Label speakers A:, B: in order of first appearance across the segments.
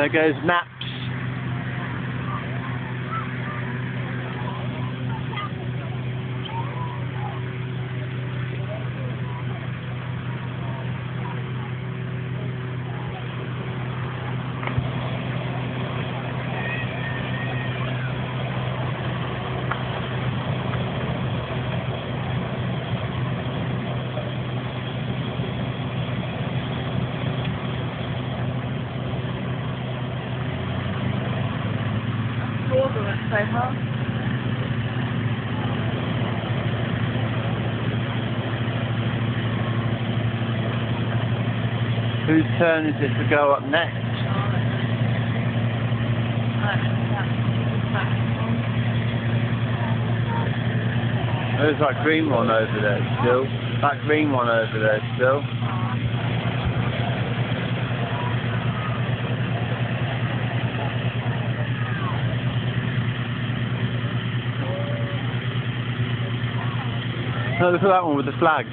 A: There goes Naps. Whose turn is it to go up next? There's that green one over there still. That green one over there still. No, look at that one with the flag.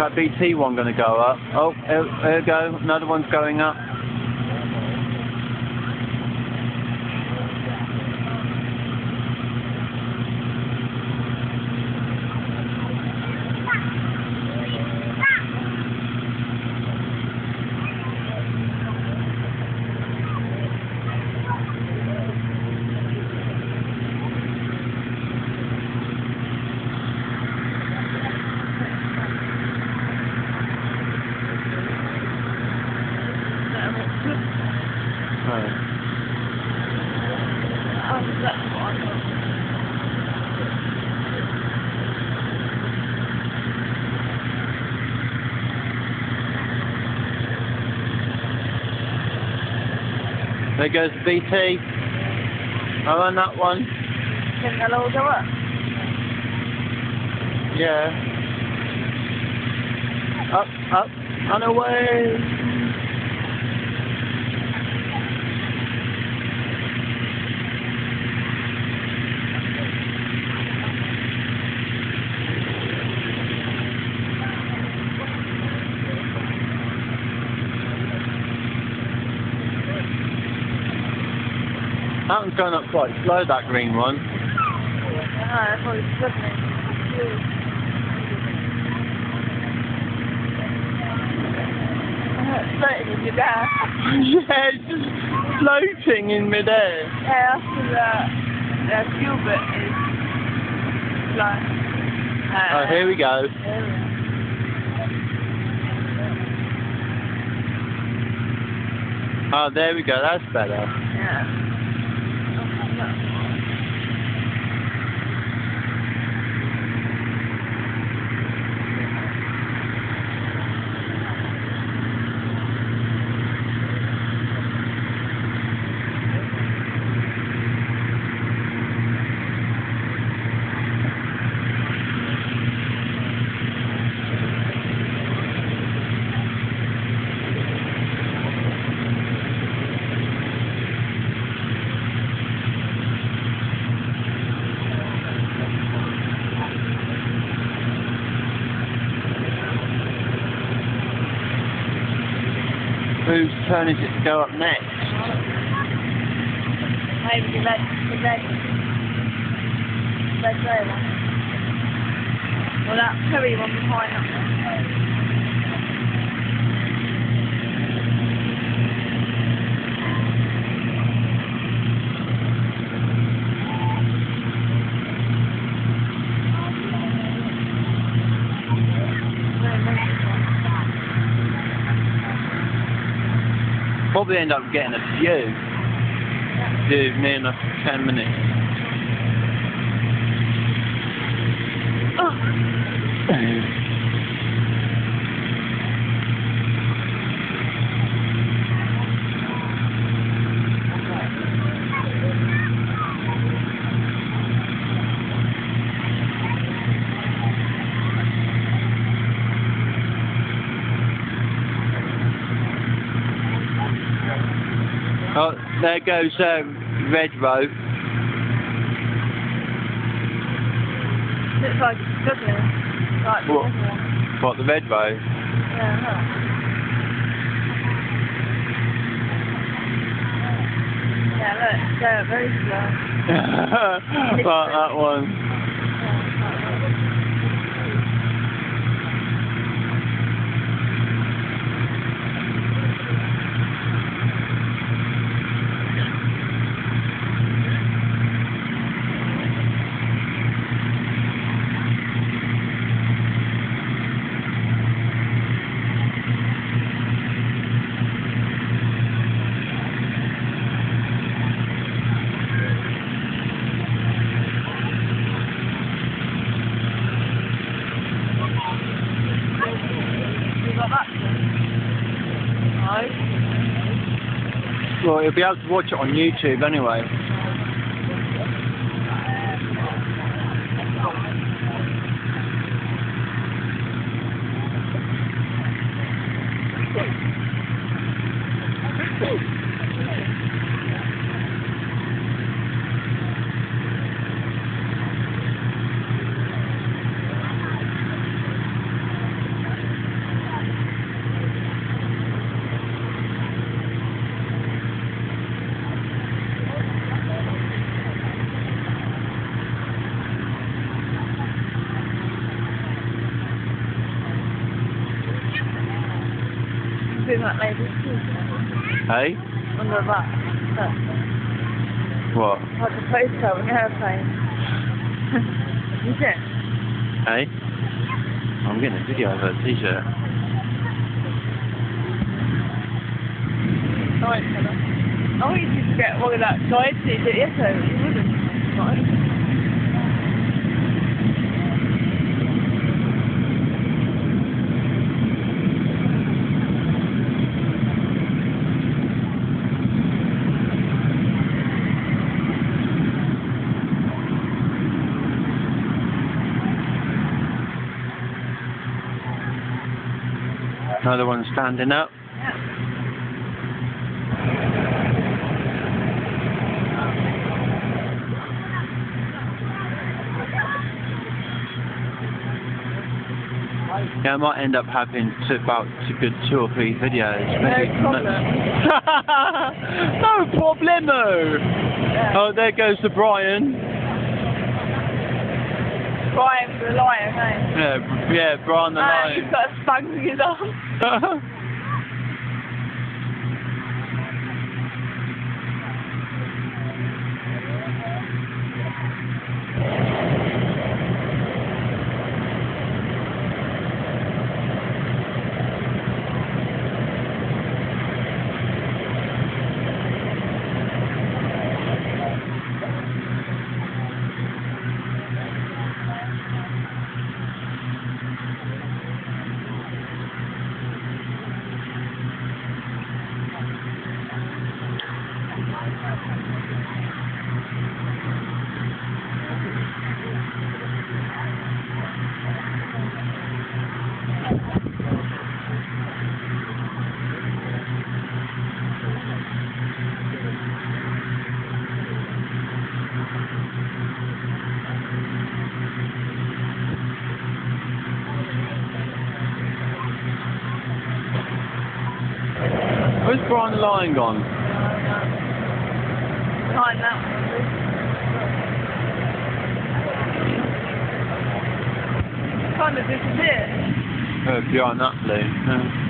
A: That BT one going to go up. Oh, there, go. Another one's going up. There goes BT. I and that one.
B: Then they'll all go up.
A: Yeah. Up, up, and away. That one's going up quite slow, that green one.
B: I thought it. Floating in back.
A: yeah, it's just floating in midair.
B: Yeah, after that, the fuel bit is like. Uh,
A: Oh, here we go. Oh, there we go. That's better.
B: Yeah.
A: Whose turn is it to go up next?
B: Maybe the red, the red, red grey. Well, that curry one behind that one.
A: Probably end up getting a few. Do near enough 10 minutes.
B: Oh,
A: there goes uh, Red Row.
B: Looks like it's struggling. Like the
A: What?
B: one.
A: What, the Red Row?
B: Yeah, look. Yeah, look, uh, very slow.
A: but that one. You'll be able to watch it on YouTube anyway.
B: That.
A: Hey?
B: On the back.
A: What?
B: Like a photo of an airplane. you?
A: Hey? I'm getting a video of her t-shirt.
B: I won't. I want you to get one of that guy it yesterday, but you wouldn't.
A: Another one standing up.
B: Yeah.
A: I might end up having to, about a good two or three videos.
B: No problem.
A: no problemo.
B: Yeah.
A: Oh, there goes the Brian.
B: Brian the lion, eh?
A: Yeah, yeah, Brian the
B: lion. He's got a spunk in his arm.
A: Where's Brian Lion gone?
B: Behind that one. Kind of disappeared.
A: Uh, behind that blue.